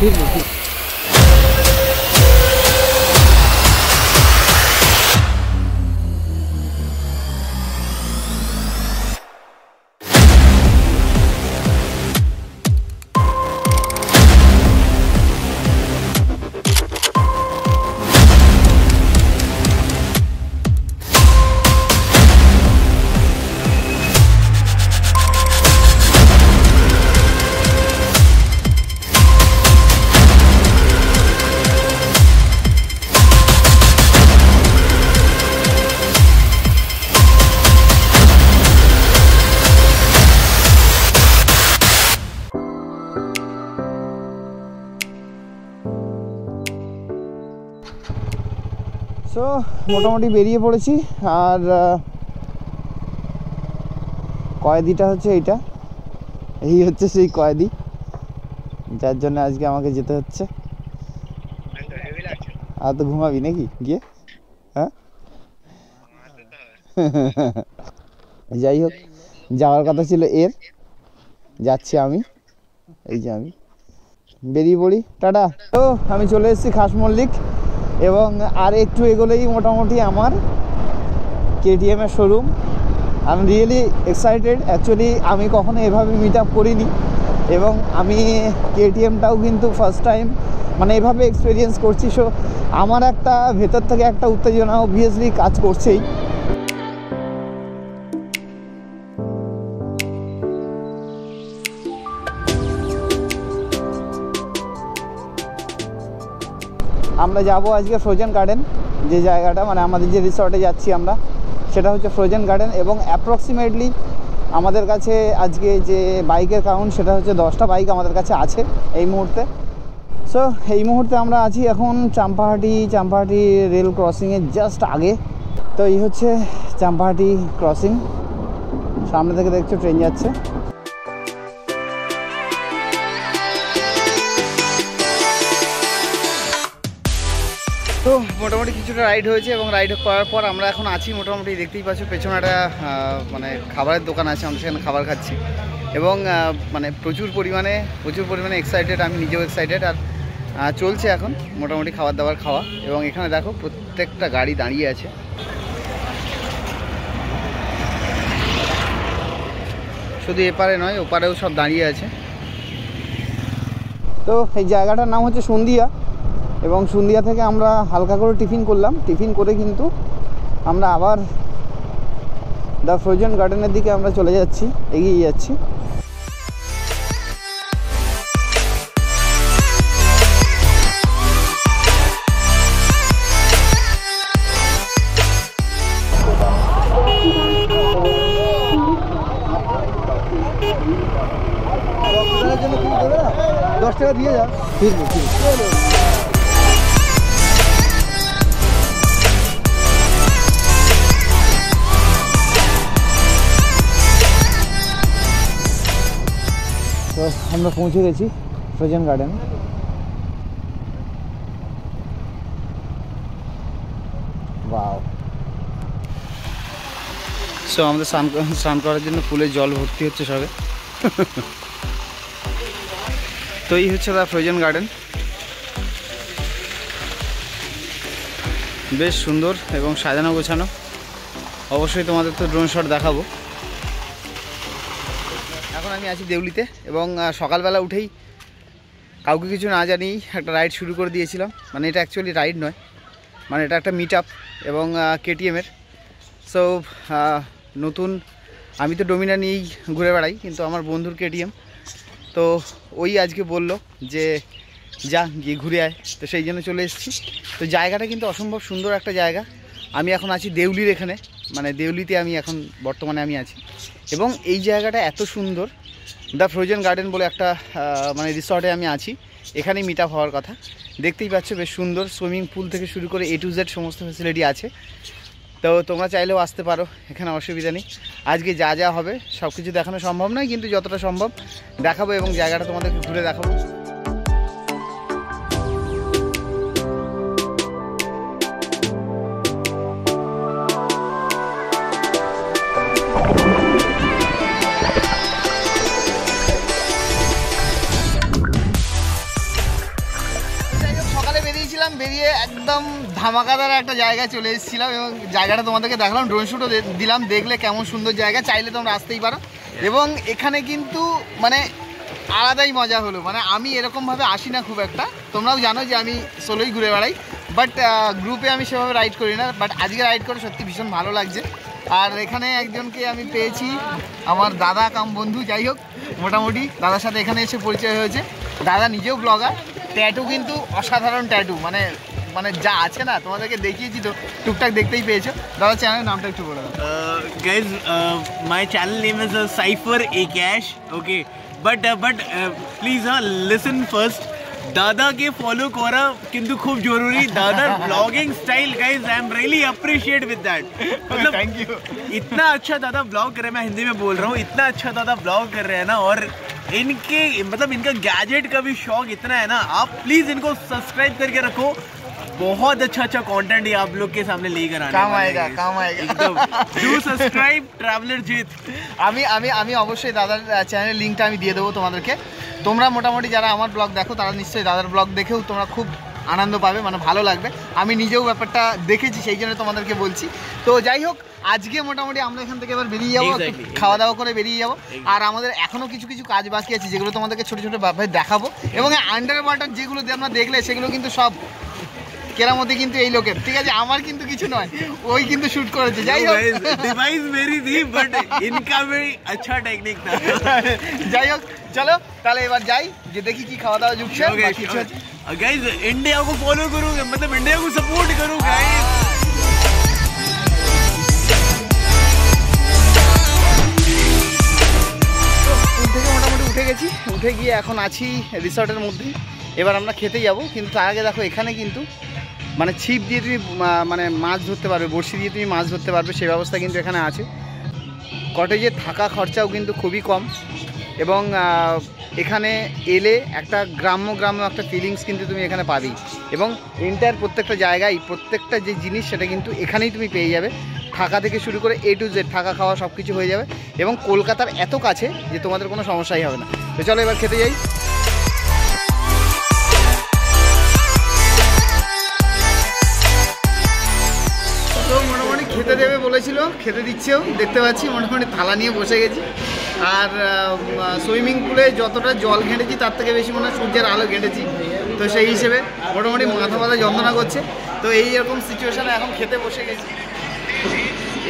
ফিরবো ফিরবো। সো মোটামুটি বেরিয়ে পড়েছি আর কয়েদিটা হচ্ছে এইটা। এই হচ্ছে সেই কয়েদি, যার জন্য আজকে আমাকে যেতে হচ্ছে। আর তো ঘুমাবি নাকি গিয়ে? হ্যাঁ? যাই হোক, যাওয়ার কথা ছিল এর। যাচ্ছি আমি, এই যে আমি। বেরিয়ে পড়ি, টাটা। তো আমি চলে এসেছি খাস মল্লিক। এবং আর একটু এগোলেই মোটামুটি আমার কেটিএমের শোরুম আমি রিয়েলি এক্সাইটেড অ্যাকচুয়ালি আমি কখনো এভাবে মিট আপ করিনি এবং আমি কেটিএমটাও কিন্তু ফার্স্ট টাইম মানে এভাবে এক্সপিরিয়েন্স করছি। সো আমার একটা ভেতর থেকে একটা উত্তেজনা অবভিয়াসলি কাজ করছেই। আমরা যাব আজকে ফ্রোজেন গার্ডেন যে জায়গাটা মানে আমাদের যে রিসর্টে যাচ্ছি আমরা, সেটা হচ্ছে ফ্রোজেন গার্ডেন এবং অ্যাপ্রক্সিমেটলি আমাদের কাছে আজকে যে বাইকের কাউন্ট সেটা হচ্ছে দশটা বাইক আমাদের কাছে আছে এই মুহূর্তে। সো এই মুহূর্তে আমরা আছি এখন চাম্পাহাটি চাম্পাহাটি রেল ক্রসিংয়ের জাস্ট আগে। তো এই হচ্ছে চাম্পাহাটি ক্রসিং সামনে থেকে দেখছ ট্রেন যাচ্ছে। তো মোটামুটি কিছুটা রাইড হয়েছে এবং রাইড করার পর আমরা এখন আছি মোটামুটি দেখতেই পাচ্ছ, পেছনে একটা মানে খাবারের দোকান আছে, আমরা সেখানে খাবার খাচ্ছি। এবং মানে প্রচুর পরিমাণে প্রচুর পরিমাণে এক্সাইটেড আমি নিজেও এক্সাইটেড আর চলছে এখন মোটামুটি খাবার দাবার খাওয়া। এবং এখানে দেখো প্রত্যেকটা গাড়ি দাঁড়িয়ে আছে। শুধু এপারে নয়, ওপারেও সব দাঁড়িয়ে আছে। তো এই জায়গাটার নাম হচ্ছে সন্ধিয়া। এবং সন্ধিয়া থেকে আমরা হালকা করে টিফিন করলাম। টিফিন করে কিন্তু আমরা আবার দ্য ফ্রোজেন গার্ডেনের দিকে আমরা চলে যাচ্ছি এগিয়ে যাচ্ছি। দশ টাকা দিয়ে যা। ফিরবো ফিরবো। তো আমরা পৌঁছে গেছি ফ্রোজেন গার্ডেন। সো আমাদের স্নান স্নান করার জন্য ফুলে জল ভর্তি হচ্ছে সবে। তো এই হচ্ছে দা ফ্রোজেন গার্ডেন। বেশ সুন্দর এবং সাজানো গোছানো। অবশ্যই তোমাদের তো ড্রোন শট দেখাবো। এখন আমি আছি দেউলিতে এবং সকালবেলা উঠেই কাউকে কিছু না জানিয়েই একটা রাইড শুরু করে দিয়েছিলাম। মানে এটা অ্যাকচুয়ালি রাইড নয় মানে এটা একটা মিট আপ এবং কেটিএমের সো নতুন, আমি তো ডোমিনা নিয়েই ঘুরে বেড়াই, কিন্তু আমার বন্ধুর কেটিএম তো ওই আজকে বলল যে, যা, গিয়ে ঘুরে আয়। তো সেই জন্য চলে এসেছি। তো জায়গাটা কিন্তু অসম্ভব সুন্দর একটা জায়গা। আমি এখন আছি দেউলির এখানে। মানে দেউলিতে আমি এখন বর্তমানে আমি আছি। এবং এই জায়গাটা এত সুন্দর, দ্য ফ্রোজেন গার্ডেন বলে একটা মানে রিসর্টে আমি আছি। এখানেই মিট হওয়ার কথা। দেখতেই পাচ্ছ বেশ সুন্দর, সুইমিং পুল থেকে শুরু করে এ টু জেড সমস্ত ফেসিলিটি আছে। তো তোমরা চাইলেও আসতে পারো, এখানে অসুবিধা নেই। আজকে যা যা হবে সব কিছু দেখানো সম্ভব নয়, কিন্তু যতটা সম্ভব দেখাবো এবং জায়গাটা তোমাদেরকে ঘুরে দেখাবো। ধামাকাদার একটা জায়গায় চলে এসেছিলাম এবং জায়গাটা তোমাদেরকে দেখালাম ড্রোন শুটও দিলাম, দেখলে কেমন সুন্দর জায়গা, চাইলে তোমরা আসতেই পারো। এবং এখানে কিন্তু মানে আলাদাই মজা হলো। মানে আমি এরকমভাবে আসি না খুব একটা। তোমরাও জানো যে আমি সোলোই ঘুরে বেড়াই। বাট গ্রুপে আমি সেভাবে রাইড করি না। বাট আজকে রাইড করে সত্যি ভীষণ ভালো লাগছে। আর এখানে একজনকে আমি পেয়েছি, আমার দাদা কাম বন্ধু, যাই হোক, মোটামুটি দাদার সাথে এখানে এসে পরিচয় হয়েছে। দাদা নিজেও ব্লগার ট্যাটু কিন্তু অসাধারণ ট্যাটু মানে মানে যা আছে না তোমাদেরকে দেখিয়েছি তো টুকটাক দেখতেই পেয়েছো। দাদা চ্যানেলের নামটা একটু বলো guys guys my channel name is cipher a cash okay but but please হ্যাঁ লিসেন ফার্স্ট দাদাকে ফলো করা কিন্তু খুব জরুরি দাদার blogging style guys I am really appreciate with that मतलब थैंक यू इतना अच्छा दादा ब्लॉग कर रहे हैं मैं हिंदी में बोल रहा हूँ इतना अच्छा दादा ब्लॉग कर रहे हैं ना और इनके मतलब इनका गैजेट का भी शौक इतना है ना आप प्लीज़ इनको सब्सक्राइब करके रखो बहुत अच्छा अच्छा कंटेंट ये आप लोग के सामने लेकर आने काम वाले हैं, आएगा, guys. काम आएगा। एकदम डू सब्सक्राइब ट्रैवलर जीत আমি আমি আমি অবশ্যই দাদার চ্যানেলের লিঙ্কটা আমি দিয়ে দেবো তোমাদেরকে তোমরা মোটামুটি যারা আমার ব্লগ দেখো তারা নিশ্চয়ই দাদার ব্লগ দেখেও তোমরা খুব আনন্দ পাবে মানে ভালো লাগবে আমি নিজেও ব্যাপারটা দেখেছি সেই জন্য তোমাদেরকে বলছি তো যাই হোক আজকে মোটামুটি আমরা এখান থেকে এবার বেরিয়ে যাবো একটু Exactly, খাওয়া দাওয়া করে বেরিয়ে যাবো Exactly. আর আমাদের এখনও কিছু কিছু কাজ বাকি আছে যেগুলো তোমাদেরকে ছোটো ছোটো ব্যাপারে দেখাবো এবং আন্ডার ওয়াটার যেগুলো দিয়ে আমরা দেখলে সেগুলো কিন্তু সব কেরামতি কিন্তু এই লোকের ঠিক আছে আমার কিন্তু কিছু নয় ওই কিন্তু শ্যুট করেছে যাই হোক डिवाइस मेरी थी बट इनका भी अच्छा टेक्निक था যাই হোক চলো তাহলে এবার যাই যে দেখি কি খাওয়া দাওয়া জুটছে বা কিছু আছে। गाइस इंडिया को फॉलो करूंगा मतलब इंडिया को सपोर्ट करूँ गाइस স্কুল থেকে মোটামুটি উঠে গেছি উঠে গিয়ে এখন আছি রিসর্টের মধ্যে এবার আমরা খেতে যাব কিন্তু তার আগে দেখো এখানে কিন্তু মানে ছিপ দিয়ে তুমি মানে মাছ ধরতে পারবে, বড়শি দিয়ে তুমি মাছ ধরতে পারবে, সেই ব্যবস্থা কিন্তু এখানে আছে। কটেজে থাকা খরচাও কিন্তু খুবই কম এবং এখানে এলে একটা গ্রাম্য গ্রাম্য একটা ফিলিংস কিন্তু তুমি এখানে পাবেই। এবং এন্টার প্রত্যেকটা জায়গায় প্রত্যেকটা যে জিনিস সেটা কিন্তু এখানেই তুমি পেয়ে যাবে। থাকা থেকে শুরু করে এ টু জেড থাকা খাওয়া সব কিছু হয়ে যাবে এবং কলকাতার এত কাছে যে তোমাদের কোনো সমস্যাই হবে না। তো চলো এবার খেতে যাই। বলেছিল, খেতে দিচ্ছেও, দেখতে পাচ্ছি, মোটামুটি থালা নিয়ে বসে গেছি। আর সুইমিং পুলে যতটা জল ঘেঁটেছি, তার থেকে বেশি মনে হয় সূর্যের আলো ঘেঁটেছি। তো সেই হিসেবে মোটামুটি মাথা মাথা যন্ত্রণা করছে। তো এই রকম সিচুয়েশানে এখন খেতে বসে গেছি।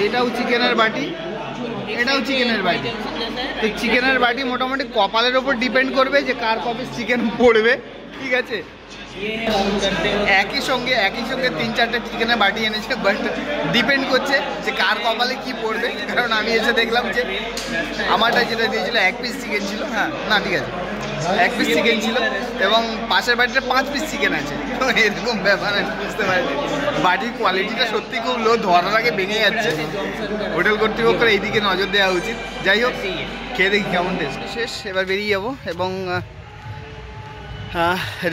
এটাও চিকেনের বাটি। এটাও চিকেনের বাটি। তো চিকেনের বাটি মোটামুটি কপালের ওপর ডিপেন্ড করবে যে কার কপে চিকেন পড়বে। ঠিক আছে? একই সঙ্গে একই সঙ্গে তিন চারটে চিকেনের বাটি এনেছে বাট ডিপেন্ড করছে যে কার কপালে কি পড়বে। কারণ আমি এসে দেখলাম যে আমারটা যেটা দিয়েছিল, এক পিস চিকেন ছিল হ্যাঁ না, ঠিক আছে। এক পিস চিকেন ছিল এবং পাশের বাড়িতে পাঁচ পিস চিকেন আছে। এরকম ব্যাপার, আমি বুঝতে পারিনি। বাটির কোয়ালিটিটা সত্যি খুব লো ধরার আগে ভেঙে যাচ্ছে। হোটেল কর্তৃপক্ষের এইদিকে নজর দেওয়া উচিত। যাই হোক, খেয়ে দেখি কেমন টেস্ট শেষ, এবার বেরিয়ে যাব এবং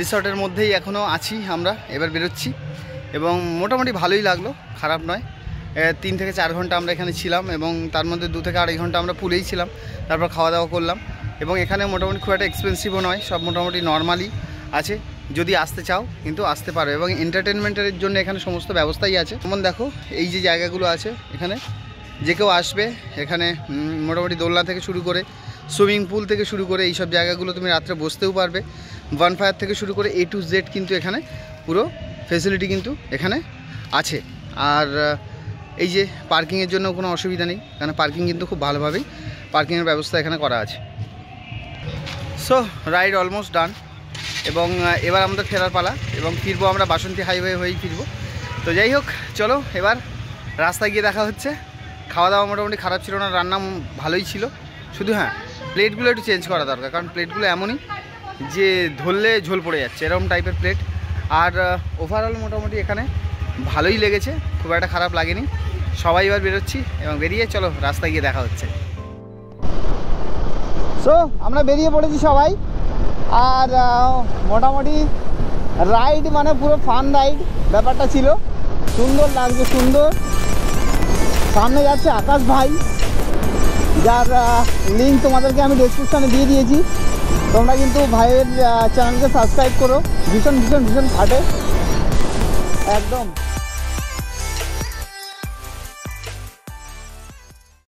রিসর্টের মধ্যেই এখনও আছি আমরা, এবার বেরোচ্ছি। এবং মোটামুটি ভালোই লাগল, খারাপ নয়। তিন থেকে চার ঘণ্টা আমরা এখানে ছিলাম এবং তার মধ্যে দু থেকে আড়াই ঘণ্টা আমরা পুলেই ছিলাম, তারপর খাওয়া দাওয়া করলাম। এবং এখানে মোটামুটি খুব একটা এক্সপেন্সিভও নয়, সব মোটামুটি নর্মালি আছে। যদি আসতে চাও, কিন্তু আসতে পারো। এবং এন্টারটেনমেন্টের জন্য এখানে সমস্ত ব্যবস্থাই আছে। যেমন দেখো, এই যে জায়গাগুলো আছে এখানে, যে কেউ আসবে এখানে মোটামুটি দোলনা থেকে শুরু করে সুইমিং পুল থেকে শুরু করে এই সব জায়গাগুলো তুমি রাত্রে বসতেও পারবে। ওয়ান ফায়ার থেকে শুরু করে এ টু জেড কিন্তু এখানে পুরো ফেসিলিটি কিন্তু এখানে আছে। আর এই যে পার্কিংয়ের জন্য কোনো অসুবিধা নেই, কারণ পার্কিং কিন্তু খুব ভালোভাবেই পার্কিংয়ের ব্যবস্থা এখানে করা আছে। সো রাইড অলমোস্ট ডান এবং এবার আমাদের ফেরার পালা এবং ফিরবো আমরা বাসন্তী হাইওয়ে হয়েই ফিরবো। তো যাই হোক, চলো এবার রাস্তায় গিয়ে দেখা হচ্ছে। খাওয়া দাওয়া মোটামুটি খারাপ ছিল না রান্না ভালোই ছিল। শুধু হ্যাঁ প্লেটগুলো একটু চেঞ্জ করা দরকার, কারণ প্লেটগুলো এমনই যে ধরলে ঝোল পড়ে যাচ্ছে, এরকম টাইপের প্লেট আর ওভারঅল মোটামুটি এখানে ভালোই লেগেছে, খুব একটা খারাপ লাগেনি। সবাই এবার বেরোচ্ছি এবং বেরিয়ে চলো, রাস্তায় গিয়ে দেখা হচ্ছে। সো আমরা বেরিয়ে পড়েছি সবাই। আর মোটামুটি রাইড মানে পুরো ফান রাইড ব্যাপারটা ছিল। সুন্দর লাগছে, সুন্দর। সামনে যাচ্ছে আকাশ ভাই, যার লিঙ্ক তোমাদেরকে আমি ডেসক্রিপশানে দিয়ে দিয়েছি। তোমরা কিন্তু ভাইয়ের চ্যানেলকে সাবস্ক্রাইব করো। ভীষণ ভীষণ ভীষণ ফাটে একদম।